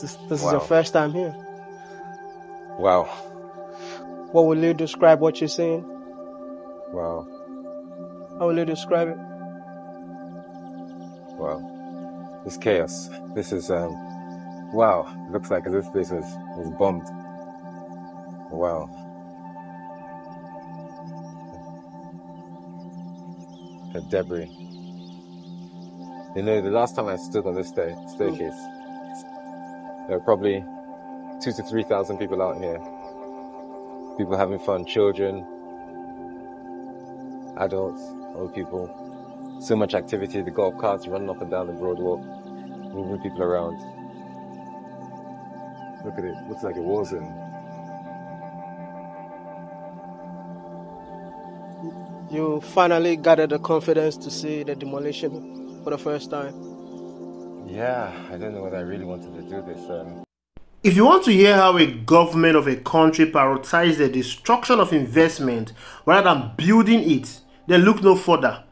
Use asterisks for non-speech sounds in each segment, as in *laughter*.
This, this wow. is your first time here. Wow. What will you describe what you're seeing? Wow. How will you describe it? Wow. It's chaos. This is, um, wow. Looks like this place was, was bombed. Wow. The debris. You know, the last time I stood on this sta- staircase, there were probably two to three thousand people out here. People having fun, children, adults, old people. So much activity, the golf carts running up and down the boardwalk, moving people around. Look at it, looks like a war zone. You finally gathered the confidence to see the demolition for the first time. Yeah, I don't know whether I really wanted to do this. Um... If you want to hear how a government of a country prioritizes the destruction of investment rather than building it, then look no further.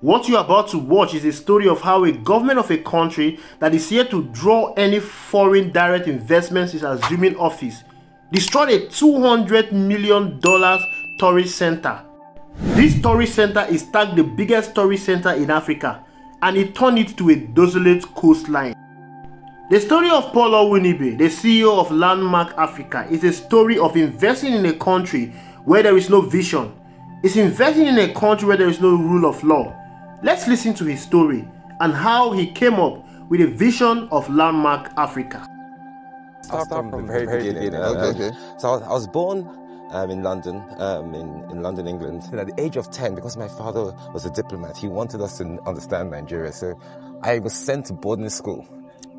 What you're about to watch is a story of how a government of a country that is here to draw any foreign direct investments is assuming office destroyed a $200 million tourist center. This tourist center is tagged the biggest tourist center in Africa and it turned it to a desolate coastline. The story of Paul Onwuanibe, the CEO of Landmark Africa, is a story of investing in a country where there is no vision. It's investing in a country where there is no rule of law. Let's listen to his story and how he came up with a vision of Landmark Africa. Start from, from the very, very beginning. beginning. Okay, okay. So I was born um, in London, um, in, in London, England. And at the age of 10, because my father was a diplomat, he wanted us to understand Nigeria. So I was sent to boarding school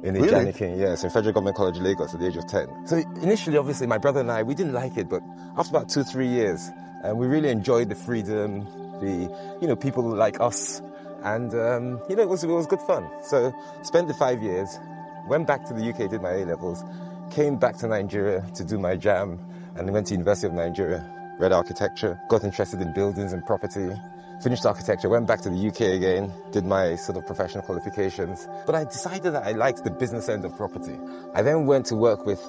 in really? Ijanikin, yes, in Federal Government College, Lagos at the age of 10. So initially, obviously, my brother and I, we didn't like it, but after about two, three years, um, we really enjoyed the freedom, the, you know, people like us. And, um, you know, it was, it was good fun. So spent the five years, went back to the UK, did my A-levels, came back to Nigeria to do my JAMB, and went to University of Nigeria, read architecture, got interested in buildings and property, finished architecture, went back to the UK again, did my sort of professional qualifications. But I decided that I liked the business end of property. I then went to work with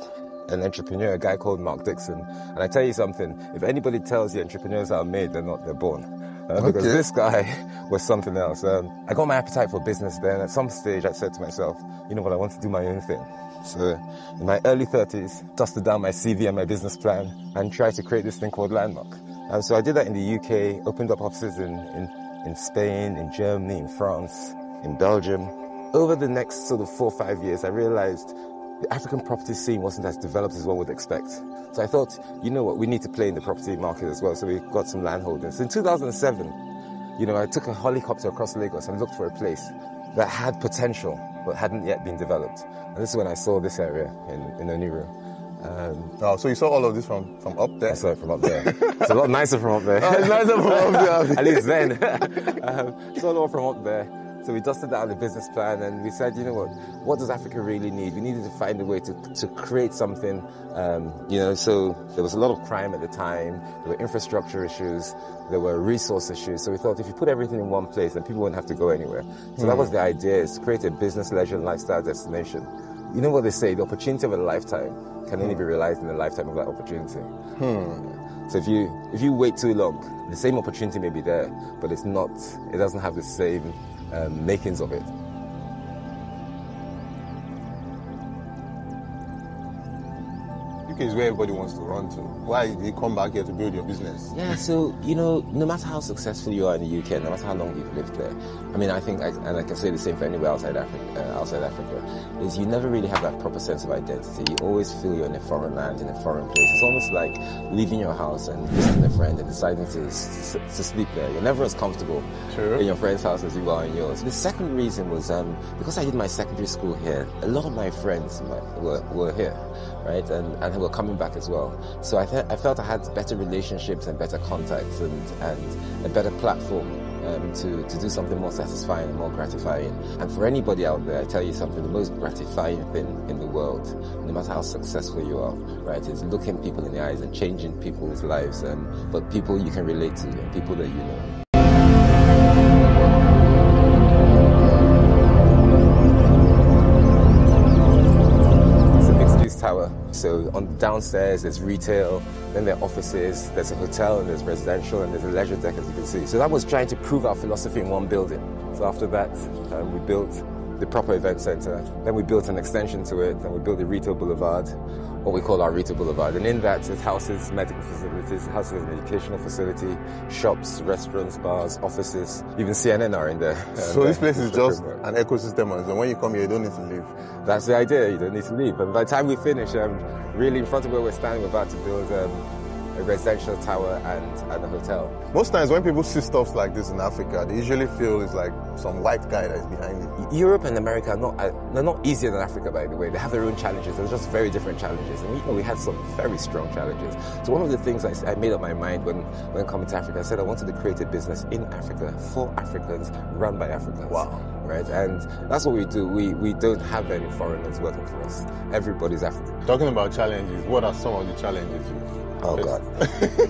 an entrepreneur, a guy called Mark Dixon. And I tell you something, if anybody tells you entrepreneurs are made, they're not, they're born. Uh, okay. Because this guy *laughs* was something else. Um, I got my appetite for business then. At some stage, I said to myself, you know what, I want to do my own thing. So in my early 30s, dusted down my CV and my business plan and tried to create this thing called Landmark. And so I did that in the UK, opened up offices in, in, in Spain, in Germany, in France, in Belgium. Over the next sort of four or five years, I realized the African property scene wasn't as developed as one would expect. So I thought, you know what, we need to play in the property market as well. So we got some land holdings. In 2007, you know, I took a helicopter across Lagos and looked for a place that had potential but hadn't yet been developed. And this is when I saw this area in, in Oniru. Um, oh, so you saw all of this from, from up there? I saw it from up there. it's a lot nicer from up there. *laughs* Oh, it's nicer from up there. *laughs* At least then. *laughs* um, saw it all from up there. So we dusted out the business plan and we said, you know what, what does Africa really need? We needed to find a way to, to create something, um, you know, so there was a lot of crime at the time, there were infrastructure issues, there were resource issues. So we thought if you put everything in one place, then people wouldn't have to go anywhere. So mm. that was the idea, is to create a business, leisure, and lifestyle destination. You know what they say, the opportunity of a lifetime can only be realized in the lifetime of that opportunity. Hmm. So if you if you wait too long, the same opportunity may be there, but it's not. It doesn't have the same um, makings of it. UK is where everybody wants to run to. Why did you come back here to build your business? Yeah, so, you know, no matter how successful you are in the UK, no matter how long you've lived there, I mean, I think, I, and I can say the same for anywhere outside Africa, uh, outside Africa, is you never really have that proper sense of identity. You always feel you're in a foreign land, in a foreign place. It's almost like leaving your house and visiting a friend and deciding to, to sleep there. You're never as comfortable True. in your friend's house as you are in yours. The second reason was um, because I did my secondary school here, a lot of my friends were, were here, right? And, and were coming back as well. So I, th- I felt I had better relationships and better contacts and, and a better platform um, to, to do something more satisfying and more gratifying. And for anybody out there, I tell you something, the most gratifying thing in the world, no matter how successful you are, right, is looking people in the eyes and changing people's lives, and, but people you can relate to and people that you know. So on downstairs there's retail, then there are offices, there's a hotel, and there's residential, and there's a leisure deck as you can see. So that was trying to prove our philosophy in one building. So after that, um, we built the proper event center. Then we built an extension to it, and we built the retail boulevard, what we call our retail boulevard. And in that, it houses medical facilities, it houses an educational facility, shops, restaurants, bars, offices. Even CNN are in there. So *laughs* this place is just an ecosystem, and when you come here, you don't need to leave. That's the idea. You don't need to leave. But by the time we finish, um, really in front of where we're standing, we're about to build. Um, a residential tower and, and a hotel. Most times when people see stuff like this in Africa, they usually feel it's like some white guy that is behind it. Europe and America are not, uh, they're not easier than Africa, by the way. They have their own challenges. They're just very different challenges. And we, we had some very strong challenges. So one of the things I, I made up my mind when, when coming to Africa, I said I wanted to create a business in Africa for Africans, run by Africans. Wow. Right? And that's what we do. We, we don't have any foreigners working for us. Everybody's African. Talking about challenges, what are some of the challenges you Oh God, *laughs*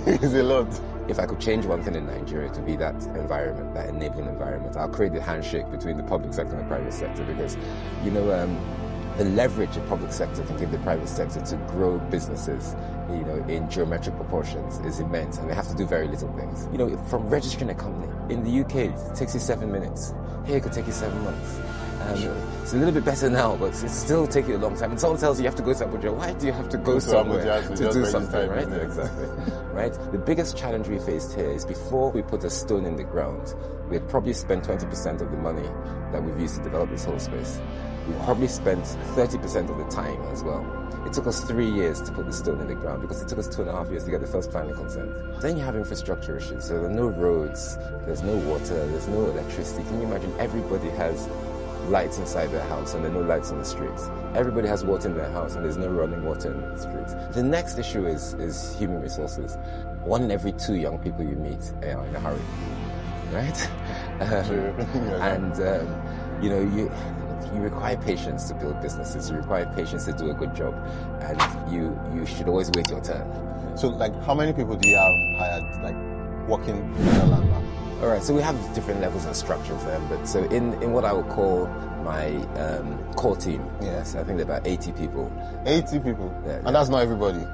it's a lot. If I could change one thing in Nigeria to be that environment, that enabling environment, I'll create the handshake between the public sector and the private sector because, you know, um, the leverage the public sector can give the private sector to grow businesses, you know, in geometric proportions is immense, and they have to do very little things. You know, from registering a company in the UK, it takes you seven minutes. Here, it could take you seven months. Um. It's a little bit better now, but it's still taking a long time. And someone tells you you have to go to Abuja. Why do you have to go, go somewhere to, to do something, right? Exactly. *laughs* right? The biggest challenge we faced here is before we put a stone in the ground, we had probably spent 20% of the money that we've used to develop this whole space. We probably spent 30% of the time as well. It took us three years to put the stone in the ground because it took us two and a half years to get the first planning consent. Then you have infrastructure issues. So there are no roads, there's no water, there's no electricity. Can you imagine everybody has lights inside their house and there are no lights in the streets. Everybody has water in their house and there's no running water in the streets. The next issue is, is human resources. One in every two young people you meet are in a hurry, right? *laughs* Um, *laughs* and, um, you know, you, you require patience to build businesses. You require patience to do a good job, and you you should always wait your turn. So, like, how many people do you have hired, like, working in bank? All right, so we have different levels and structures there, but so in, in what I would call my um, core team, yes, I think there are about 80 people. 80 people? Yeah, and yeah. that's not everybody?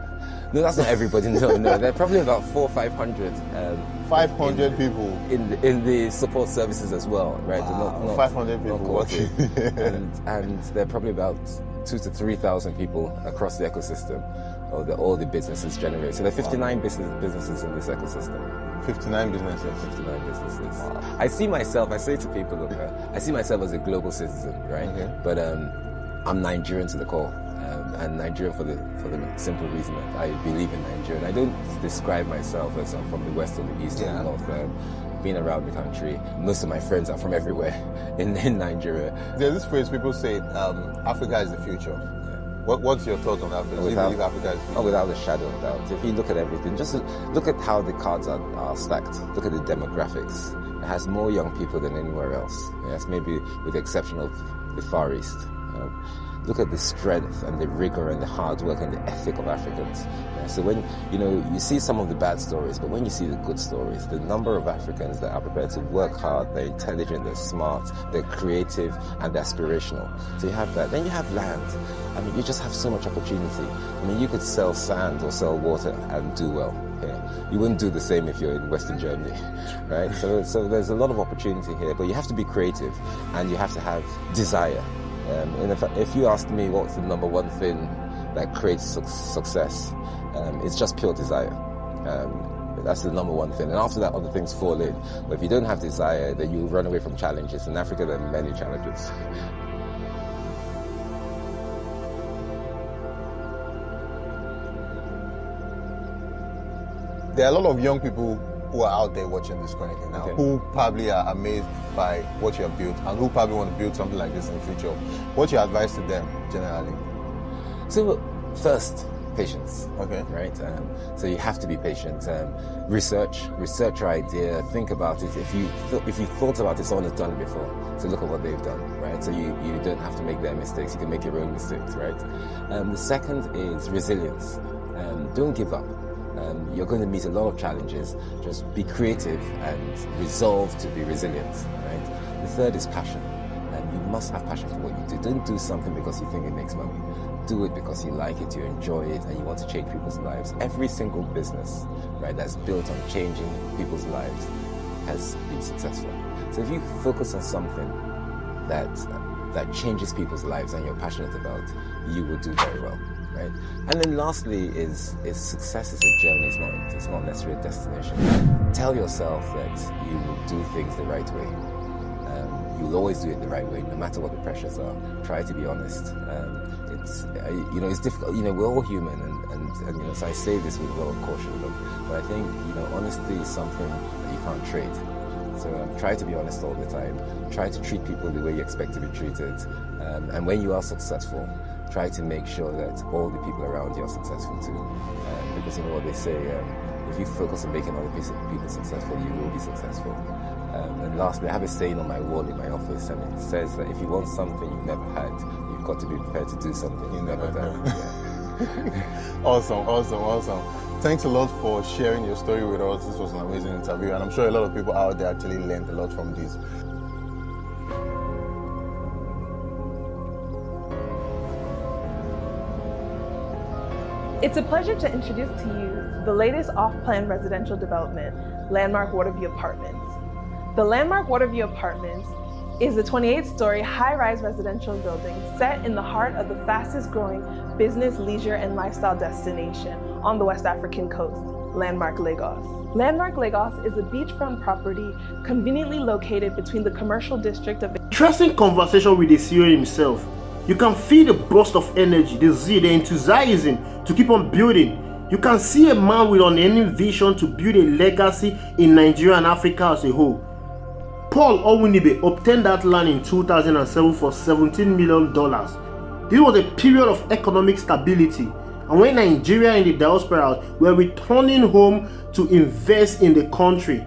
No, that's not everybody. No, no, *laughs* there are probably about four, five hundred. Um, five hundred people in the, in the support services as well, right? Wow. Not, not, five hundred people working, *laughs* and and there are probably about two to three thousand people across the ecosystem, or the, all the businesses generate. So there are fifty nine wow. business, businesses in this ecosystem. 59 businesses. 59 businesses. Wow. I see myself, I say to people, look, uh, I see myself as a global citizen, right? Okay. But um, I'm Nigerian to the core. Um, and Nigerian for the for the simple reason that I believe in Nigeria. And I don't describe myself as I'm from the west or the east yeah. or the north. Um, being around the country, most of my friends are from everywhere *laughs* in, in Nigeria. There's this phrase people say, um, Africa is the future. What, what's your thoughts on Africa? Do without, you believe Africa is Oh, without a shadow of doubt. If you look at everything, just look at how the cards are, are stacked. Look at the demographics. It has more young people than anywhere else. Yes, maybe with the exception of the Far East. Look at the strength and the rigor and the hard work and the ethic of Africans. So when, you know, you see some of the bad stories, but when you see the good stories, the number of Africans that are prepared to work hard, they're intelligent, they're smart, they're creative, and they're aspirational. So you have that. Then you have land. I mean, you just have so much opportunity. I mean, you could sell sand or sell water and do well. Yeah. You wouldn't do the same if you're in Western Germany, *laughs* right? So, so there's a lot of opportunity here, but you have to be creative and you have to have desire. Um, and if, if you ask me what's the number one thing that creates su- success, um, it's just pure desire. Um, that's the number one thing. And after that, other things fall in. But if you don't have desire, then you run away from challenges. In Africa, there are many challenges. There are a lot of young people who are out there watching this currently now, okay. who probably are amazed by what you have built and who probably want to build something like this in the future. What's your advice to them generally? So, first, patience. Okay. Right. Um, so you have to be patient. Um, research, research your idea. Think about it. If you th- if you thought about it, someone has done it before. So look at what they've done. Right. So you you don't have to make their mistakes. You can make your own mistakes. Right. Um, the second is resilience. Um, don't give up. Um, you're going to meet a lot of challenges. Just be creative and resolve to be resilient. Right. The third is passion. Um, you must have passion for what you do. Don't do something because you think it makes money. do it because you like it, you enjoy it, and you want to change people's lives. Every single business, right, that's built on changing people's lives has been successful. So if you focus on something that that changes people's lives and you're passionate about, you will do very well, right? And then lastly is is success is a journey, it's not it's not necessarily a destination. Tell yourself that you will do things the right way. Um, you'll always do it the right way, no matter what the pressures are. Try to be honest. Um, it's you know it's difficult. You know we're all human, and, and, and you know so I say this with a lot of caution, but, but I think you know honesty is something that you can't trade. So um, try to be honest all the time. Try to treat people the way you expect to be treated, um, and when you are successful, try to make sure that all the people around you are successful too. Um, because you know what they say. Um, if you focus on making other people successful, you will be successful. Um, and lastly, I have a saying on my wall in my office, and it says that if you want something you've never had, you've got to be prepared to do something you've never done. Yeah. *laughs* awesome, awesome, awesome. Thanks a lot for sharing your story with us. This was an amazing interview, and I'm sure a lot of people out there actually learned a lot from this. It's a pleasure to introduce to you the latest off-plan residential development, Landmark Waterview Apartments. The Landmark Waterview Apartments is a 28-story high-rise residential building set in the heart of the fastest-growing business, leisure, and lifestyle destination on the West African coast, Landmark Lagos. Landmark Lagos is a beachfront property conveniently located between the commercial district of... Interesting conversation with the CEO himself. You can feel the burst of energy, the zeal, the enthusiasm to keep on building. You can see a man with an ending vision to build a legacy in Nigeria and Africa as a whole. Paul Onwuanibe obtained that land in 2007 for $17 million. This was a period of economic stability and when Nigeria and the diaspora were returning home to invest in the country.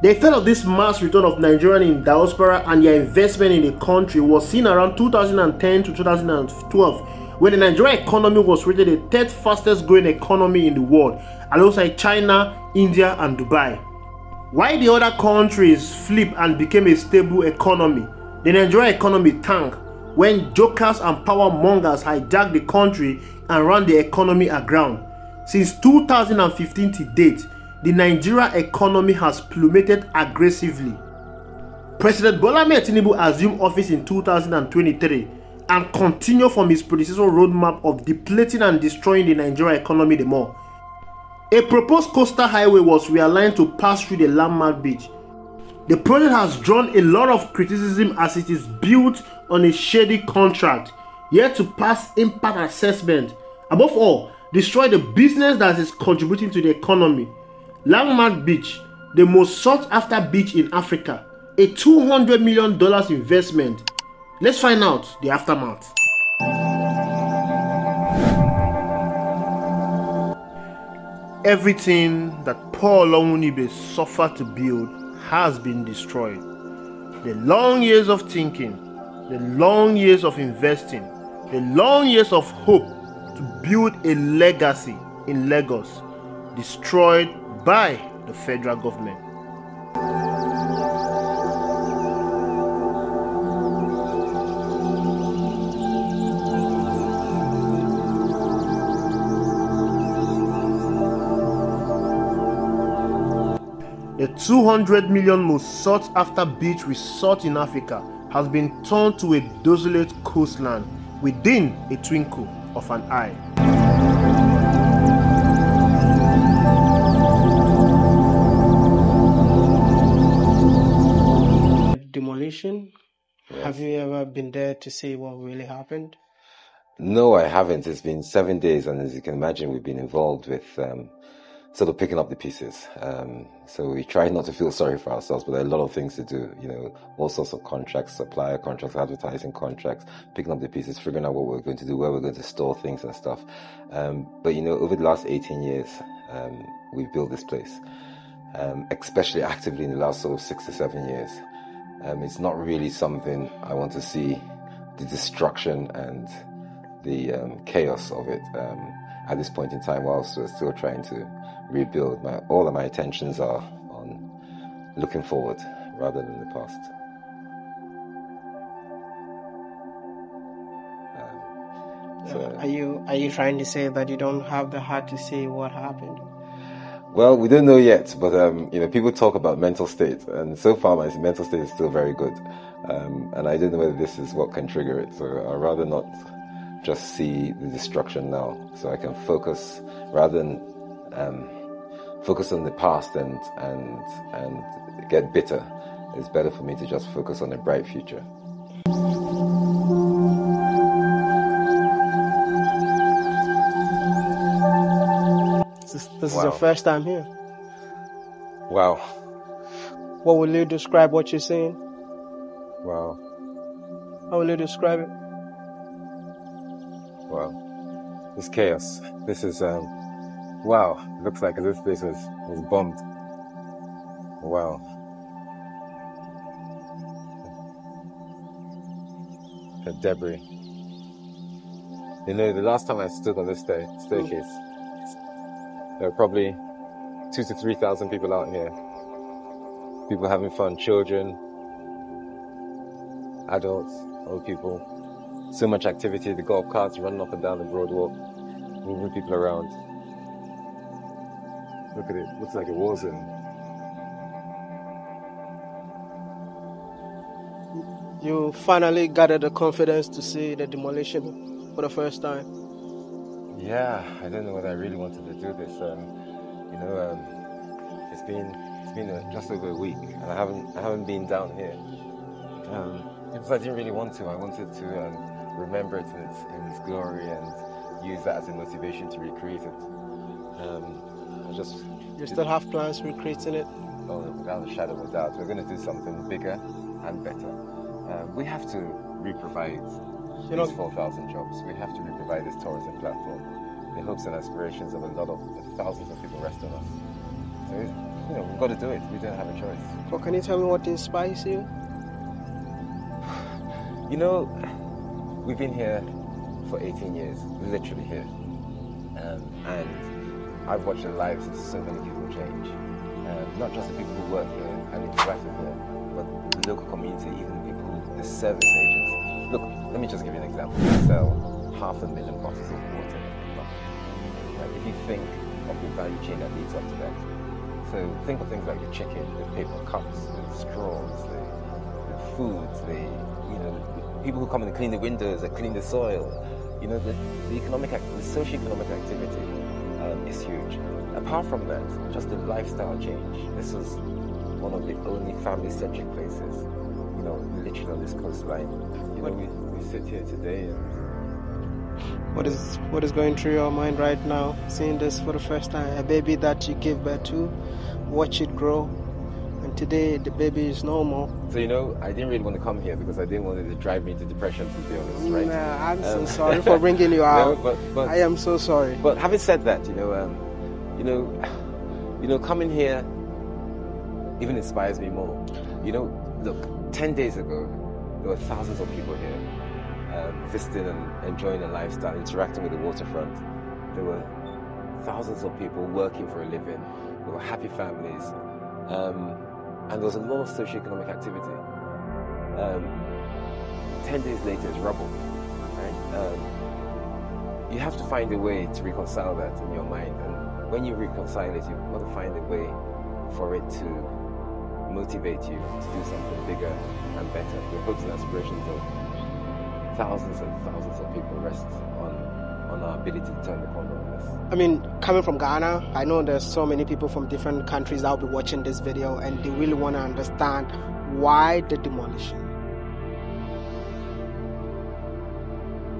The effect of this mass return of Nigerian in diaspora and their investment in the country was seen around 2010 to 2012 when the Nigerian economy was rated the third fastest growing economy in the world alongside China, India and Dubai. While the other countries flipped and became a stable economy, the Nigerian economy tanked when jokers and power mongers hijacked the country and ran the economy aground. Since 2015 to date, the Nigeria economy has plummeted aggressively. President Bola Tinubu assumed office in 2023 and continued from his predecessor roadmap of depleting and destroying the Nigeria economy the more. A proposed coastal highway was realigned to pass through the landmark beach. The project has drawn a lot of criticism as it is built on a shady contract, yet to pass impact assessment. Above all, destroy the business that is contributing to the economy. Landmark Beach, the most sought after beach in Africa, a $200 million investment. Let's find out the aftermath. Everything that Paul Onwuanibe suffered to build has been destroyed. The long years of thinking, the long years of investing, the long years of hope to build a legacy in Lagos, destroyed by the federal government. The 200 million most sought after beach resort in Africa has been turned to a desolate coastland within a twinkle of an eye. Demolition. Yes. Have you ever been there to see what really happened? No, I haven't. It's been seven days, and as you can imagine, we've been involved with um, sort of picking up the pieces. Um, so we try not to feel sorry for ourselves, but there are a lot of things to do. You know, all sorts of contracts, supplier contracts, advertising contracts, picking up the pieces, figuring out what we're going to do, where we're going to store things and stuff. Um, but you know, over the last 18 years, um, we've built this place, um, especially actively in the last sort of six to seven years. Um, it's not really something I want to see the destruction and the um, chaos of it at this point in time whilst we're still trying to rebuild. My, all of my attentions are on looking forward rather than the past. Um, So, are you are you trying to say that you don't have the heart to say what happened? Well, we don't know yet, but um, you know, people talk about mental state, and so far my mental state is still very good. Um, and I don't know whether this is what can trigger it. So I'd rather not just see the destruction now, so I can focus rather than um, focus on the past and and and get bitter. It's better for me to just focus on a bright future. This, wow. is your first time here. Wow. What will you describe what you're seeing? Wow. How will you describe it? Wow. This chaos. This is um wow. It looks like this place was, was bombed. Wow. The debris. You know, the last time I stood on this stair- staircase, there are probably two to three thousand people out here. People having fun, children, adults, old people. So much activity, the golf carts running up and down the boardwalk, moving people around. Look at it, looks like a war zone. You finally gathered the confidence to see the demolition for the first time. Yeah, I don't know whether I really wanted to do this. Um, you know, um, it's been it's been a, just over a week, and I haven't I haven't been down here. Um, because I didn't really want to. I wanted to um, remember it in its, in its, glory and use that as a motivation to recreate it. Um, I just. You still have plans for recreating it? Oh, without a shadow of a doubt. We're going to do something bigger and better. Um, we have to re-provide you know, these 4,000 jobs. We have to re-provide this tourism platform. The hopes and aspirations of a lot of thousands of people rest on us. So, you know, we've got to do it. We don't have a choice. Well, can you tell me what inspires you? *sighs* You know, we've been here for 18 years, literally here. Um, and I've watched the lives of so many people change. Um, not just the people who work here and interact with here, but the local community, even people, the service agents. Let me just give you an example. We sell half a million bottles of water Right? If you think of the value chain that leads up to that, so think of things like the chicken, the paper cups, the straws, the, the the you know people who come and clean the windows and clean the soil. You know, the, the economic, the socio-economic activity um, is huge. Apart from that, just the lifestyle change. This is one of the only family-centric places, know, literally on this coastline. You know, we, we sit here today and what is what is going through your mind right now seeing this for the first time a baby that you gave birth to watch it grow and today the baby is normal. So you know, I didn't really want to come here because I didn't want it to drive me into depression. To be honest, right? Nah, I'm um, so sorry for bringing you *laughs* out. No, but, but, I am so sorry. But having said that, you know, um, you know, *sighs* you know, coming here even inspires me more. You know, look, ten days ago, there were thousands of people here. Um, visiting and enjoying the lifestyle, interacting with the waterfront. There were thousands of people working for a living. There were happy families. Um, and there was a lot of socio-economic activity. Um, Ten days later, it's rubble. Right? Um, you have to find a way to reconcile that in your mind, and when you reconcile it, you want to find a way for it to motivate you to do something bigger and better. Your hopes and aspirations of thousands and thousands of people rest on on our ability to turn the corner on this. I mean, coming from Ghana, I know there's so many people from different countries that will be watching this video and they really want to understand why the demolition.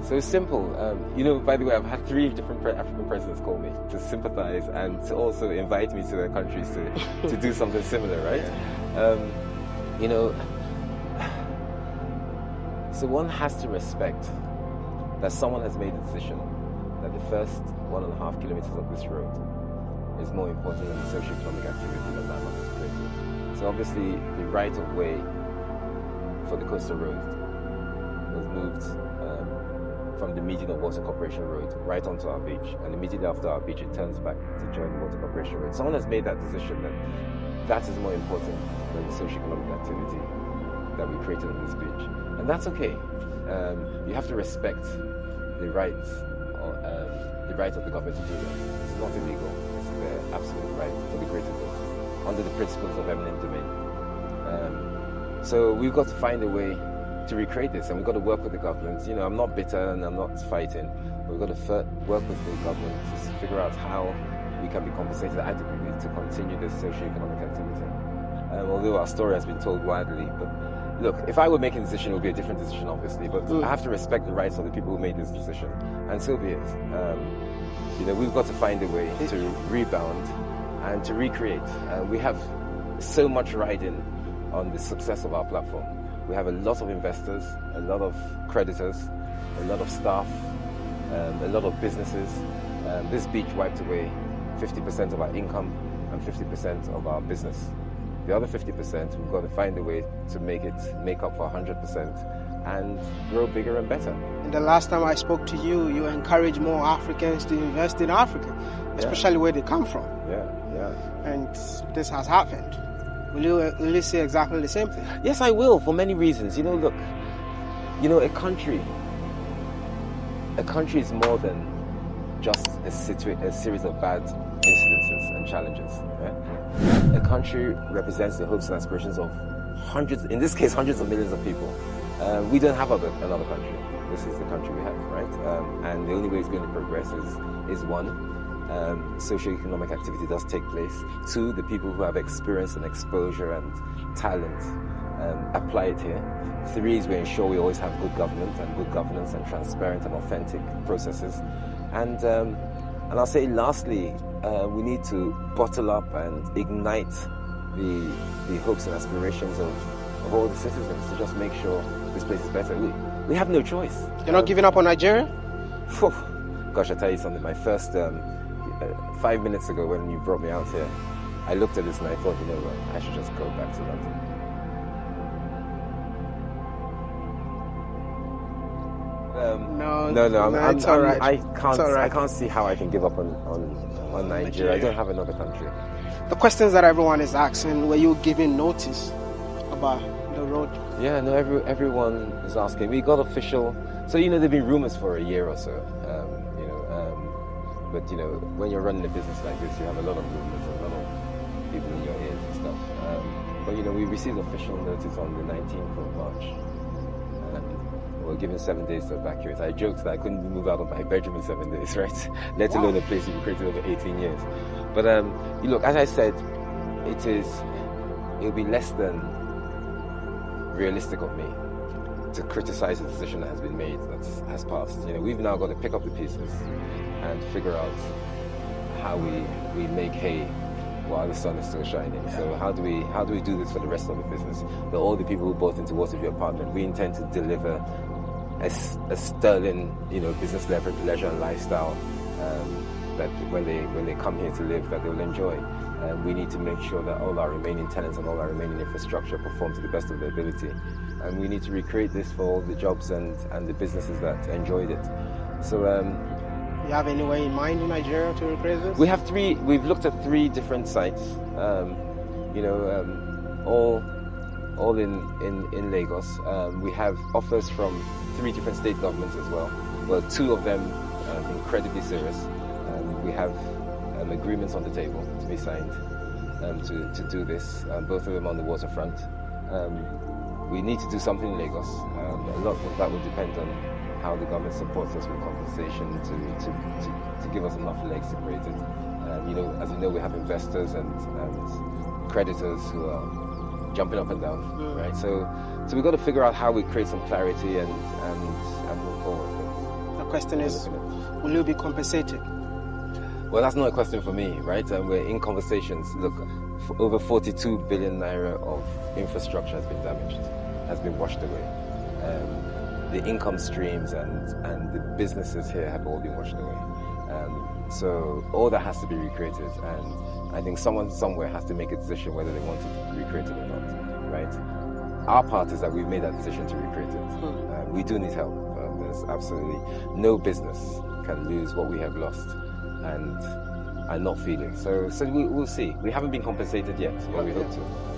So it's simple. Um, you know, by the way, I've had three different African presidents call me to sympathize and to also invite me to their countries to, to do something similar, right? Yeah. Um, you know, so one has to respect that someone has made a decision that the first one and a half kilometers of this road is more important than the socio-economic activity that that has created. So obviously the right of way for the coastal road was moved from the median of Water Corporation Road right onto our beach, and immediately after our beach it turns back to join Water Corporation Road. Someone has made that decision that that is more important than the socio-economic activity that we created on this beach, and that's okay. Um, you have to respect the rights, or, um, the right of the government to do that. It's not illegal. It's their absolute right for the greater good, under the principles of eminent domain. Um, so we've got to find a way to recreate this, and we've got to work with the government. You know, I'm not bitter and I'm not fighting. We've got to work with the government to figure out how we can be compensated adequately to continue this socio-economic activity. Um, although our story has been told widely, but look, if I were making a decision, it would be a different decision, obviously. But mm. I have to respect the rights of the people who made this decision, and so be it. Um, you know, we've got to find a way to rebound and to recreate. Uh, we have so much riding on the success of our platform. We have a lot of investors, a lot of creditors, a lot of staff, um, a lot of businesses. Um, this beach wiped away 50% of our income and 50% of our business. The other 50%, we've got to find a way to make it make up for 100% and grow bigger and better. And the last time I spoke to you, you encouraged more Africans to invest in Africa, especially yeah. where they come from. Yeah, yeah. And this has happened. Will you, will you say exactly the same thing? Yes, I will, for many reasons. You know, look, you know, a country, a country is more than just a, a series of bad incidences and challenges. Right? A country represents the hopes and aspirations of hundreds, in this case, hundreds of millions of people. Uh, we don't have other, another country. This is the country we have, right? Um, and the only way it's going to progress is, is one, um, socio-economic activity does take place. Two, the people who have experience and exposure and talent um, apply it here. Three is we ensure we always have good government and good governance and transparent and authentic processes. And um, and I'll say lastly, uh, we need to bottle up and ignite the the hopes and aspirations of, of all the citizens to just make sure this place is better. We, we have no choice. You're not um, giving up on Nigeria? Gosh, I tell you something. My first um, five minutes ago when you brought me out here, I looked at this and I thought, you know what, I should just go back to London. Um, no, no, no. I'm, no, it's I'm, all right. I can't. I can't see how I can give up on on, on Nigeria. Nigeria. I don't have another country. The questions that everyone is asking: Were you giving notice about the road? Yeah, no. Every everyone is asking. We got official. So you know, there've been rumors for a year or so. Um, but you know, when you're running a business like this, you have a lot of rumors, a lot of people in your ears and stuff. Um, but you know, we received official notice on the 19th of March we're given seven days to evacuate. I joked that I couldn't move out of my bedroom in seven days, *laughs* right? Let alone a place you've created over 18 years. But um, you look, as I said, it is, it'll be less than realistic of me to criticize the decision that has been made that has passed. You know, we've now got to pick up the pieces and figure out how we we make hay while the sun is still shining. So how do we how do we do this for the rest of the business? But all the people who bought into Waterview apartment, we intend to deliver a, a sterling, you know, business leisure, leisure and lifestyle um, that when they when they come here to live, that they'll enjoy. And we need to make sure that all our remaining tenants and all our remaining infrastructure perform to the best of their ability. And we need to recreate this for all the jobs and, and the businesses that enjoyed it. So. Um, you have any way in mind in Nigeria to recreate this? We have three. We've looked at three different sites. Um, you know, um, all all in in in Lagos. Um, we have offers from three different state governments as well. Well, two of them um, incredibly serious. Um, we have um, agreements on the table to be signed um, to, to do this, um, both of them on the waterfront. we need to do something in Lagos. a lot of that will depend on how the government supports us with compensation to, to, to, to give us enough legs to create it. you know, as you know, we have investors and, and creditors who are jumping up and down, mm. right? So so we've got to figure out how we create some clarity and, and, and move forward. The question is, will you be compensated? Well, that's not a question for me, right? And we're in conversations. Look, over 42 billion naira of infrastructure has been damaged, has been washed away. Um, the income streams and, and the businesses here have all been washed away. Um, so all that has to be recreated, and I think someone somewhere has to make a decision whether they want to recreate it or not, right? our part is that we've made that decision to recreate it. Hmm. Uh, we do need help. Um, there's absolutely no business can lose what we have lost and and not feel it. So, so we, will see. We haven't been compensated yet, but we hope to.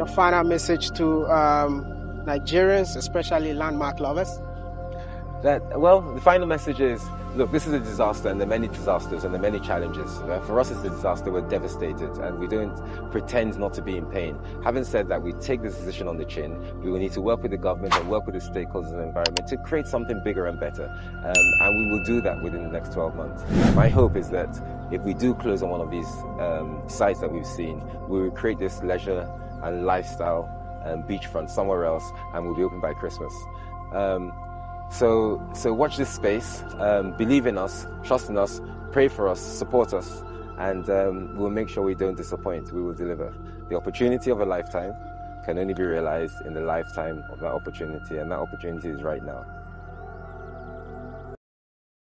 Your final message to um, Nigerians, especially landmark lovers? That well, the final message is: look, this is a disaster, and there are many disasters and there are many challenges. Uh, for us, it's a disaster. We're devastated, and we don't pretend not to be in pain. Having said that, we take this decision on the chin. We will need to work with the government and work with the stakeholders in the environment to create something bigger and better, um, and we will do that within the next 12 months. My hope is that if we do close on one of these um, sites that we've seen, we will create this leisure and lifestyle and beachfront somewhere else, and we'll be open by Christmas. Um, so, so watch this space, um, believe in us, trust in us, pray for us, support us, and um, we'll make sure we don't disappoint. We will deliver. The opportunity of a lifetime can only be realized in the lifetime of that opportunity, and that opportunity is right now.